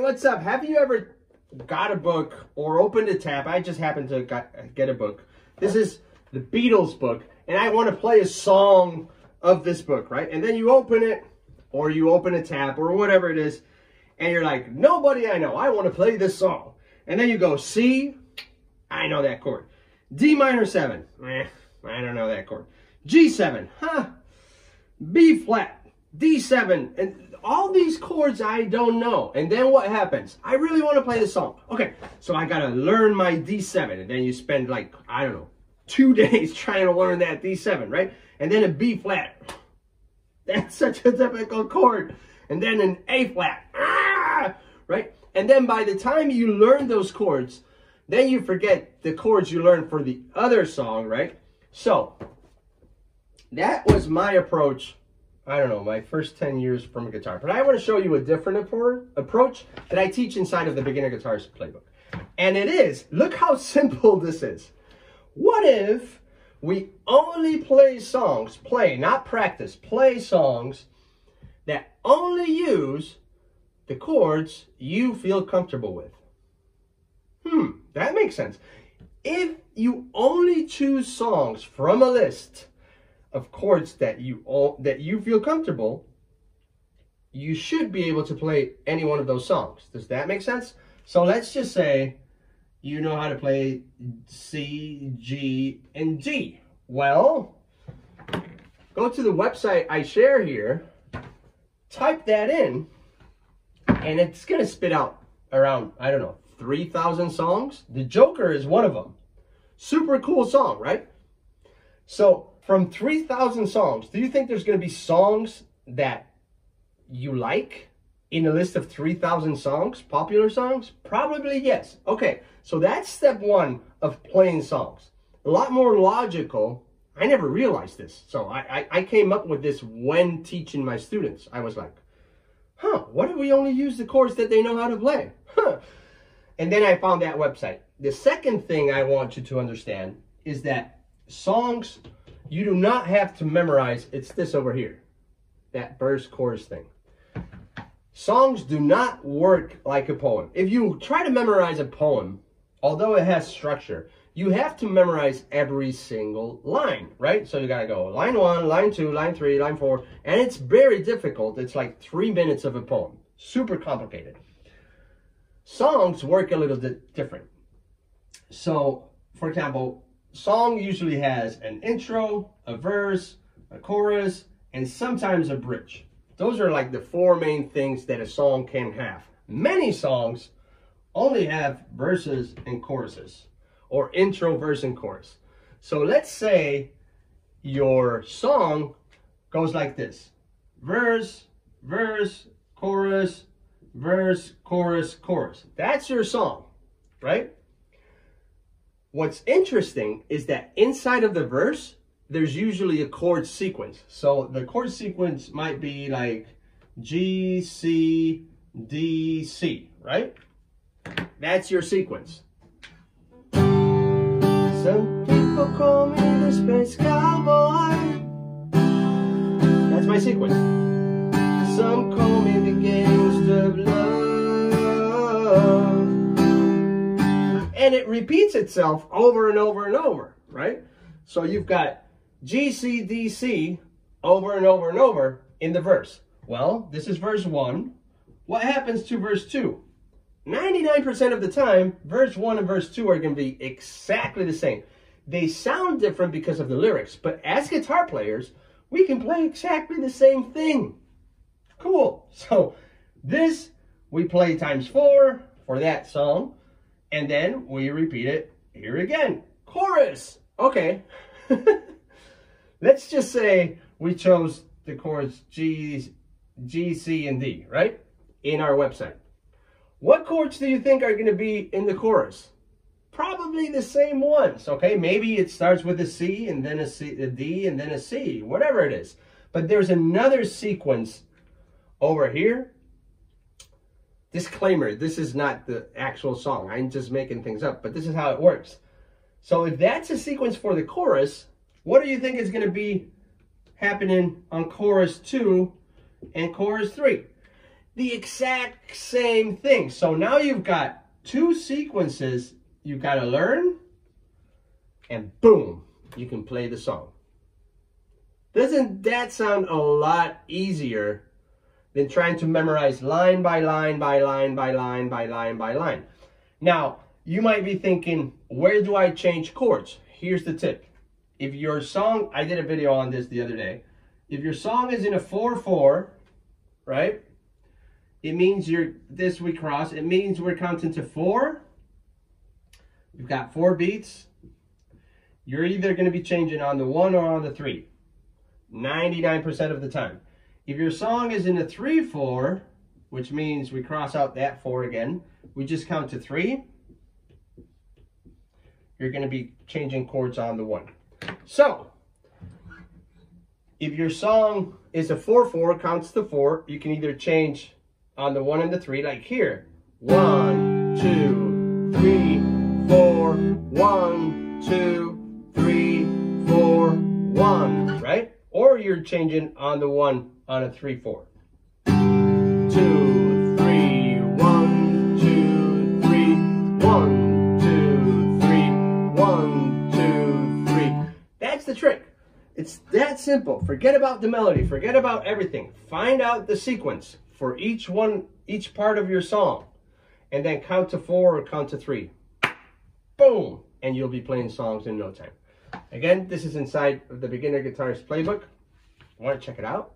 What's up? Have you ever got a book or opened a tab? I just happened to got, get a book. This is the Beatles book, and I want to play a song of this book, right? And then you open it, or you open a tab, or whatever it is, and you're like, nobody I know, I want to play this song. And then you go, C, I know that chord. D minor 7, eh, I don't know that chord. G7, huh, B flat, D7, and all these chords I don't know. And then what happens? I really want to play the song. Okay, so I got to learn my D7, and then you spend like, I don't know, two days trying to learn that D7, right? And then a B flat. That's such a difficult chord. And then an A flat. Ah! Right? And then by the time you learn those chords, then you forget the chords you learned for the other song, right? So, that was my approach, I don't know, my first 10 years from a guitar. But I want to show you a different approach that I teach inside of the Beginner Guitarist Playbook. And it is, look how simple this is. What if we only play songs, play, not practice, play songs that only use the chords you feel comfortable with? Hmm, that makes sense. If you only choose songs from a list of chords that you all, that you feel comfortable, you should be able to play any one of those songs. Does that make sense? So let's just say you know how to play C, G, and G. Well, go to the website I share here, type that in, and it's going to spit out around, I don't know, 3,000 songs. The Joker is one of them. Super cool song, right? So from 3,000 songs, do you think there's going to be songs that you like? in a list of 3,000 songs, popular songs? Probably yes. Okay, so that's step one of playing songs. A lot more logical. I never realized this. So I, I, I came up with this when teaching my students. I was like, huh, what if we only use the chords that they know how to play? Huh. And then I found that website. The second thing I want you to understand is that songs, you do not have to memorize. It's this over here, that verse chorus thing. Songs do not work like a poem. If you try to memorize a poem, although it has structure, you have to memorize every single line, right? So you gotta go line one, line two, line three, line four, and it's very difficult. It's like three minutes of a poem. Super complicated. Songs work a little bit different. So, for example, song usually has an intro, a verse, a chorus, and sometimes a bridge. Those are like the four main things that a song can have. Many songs only have verses and choruses or intro, verse, and chorus. So let's say your song goes like this. Verse, verse, chorus, verse, chorus, chorus. That's your song, right? What's interesting is that inside of the verse, there's usually a chord sequence. So the chord sequence might be like G, C, D, C, right? That's your sequence. Some people call me the space cowboy. That's my sequence. And it repeats itself over and over and over, right? So you've got GCDC over and over and over in the verse. Well, this is verse 1. What happens to verse 2? 99% of the time, verse 1 and verse 2 are going to be exactly the same. They sound different because of the lyrics, but as guitar players, we can play exactly the same thing. Cool. So this we play times 4 for that song, and then we repeat it here again. Chorus. Okay. let's just say we chose the chords G, G, C, and D, right? In our website. What chords do you think are going to be in the chorus? Probably the same ones, okay? Maybe it starts with a C and then a, C, a D and then a C, whatever it is. But there's another sequence over here. Disclaimer, this is not the actual song. I'm just making things up, but this is how it works. So if that's a sequence for the chorus, what do you think is going to be happening on chorus 2 and chorus 3? the exact same thing. So now you've got two sequences you've got to learn, and boom, you can play the song. Doesn't that sound a lot easier trying to memorize line by line by line by line by line by line? Now, you might be thinking, where do I change chords? Here's the tip. If your song, I did a video on this the other day. If your song is in a 4-4, right? It means you're, this we cross, it means we're counting to four. You've got four beats. You're either going to be changing on the one or on the three. 99% of the time. If your song is in a 3-4, which means we cross out that 4 again, we just count to 3, you're going to be changing chords on the 1. So, if your song is a 4-4, counts to 4, you can either change on the 1 and the 3, like here. 1, 2, 3, 4, 1, 2, 3, 4, 1, right? Or you're changing on the 1 on a 3, 4. 2, 3, 1, 2, 3, 1, 2, 3, 1, 2, 3. That's the trick. It's that simple. Forget about the melody. Forget about everything. Find out the sequence for each one, each part of your song. And then count to four or count to three. Boom! And you'll be playing songs in no time. Again, this is inside of the Beginner Guitarist Playbook. Want to check it out?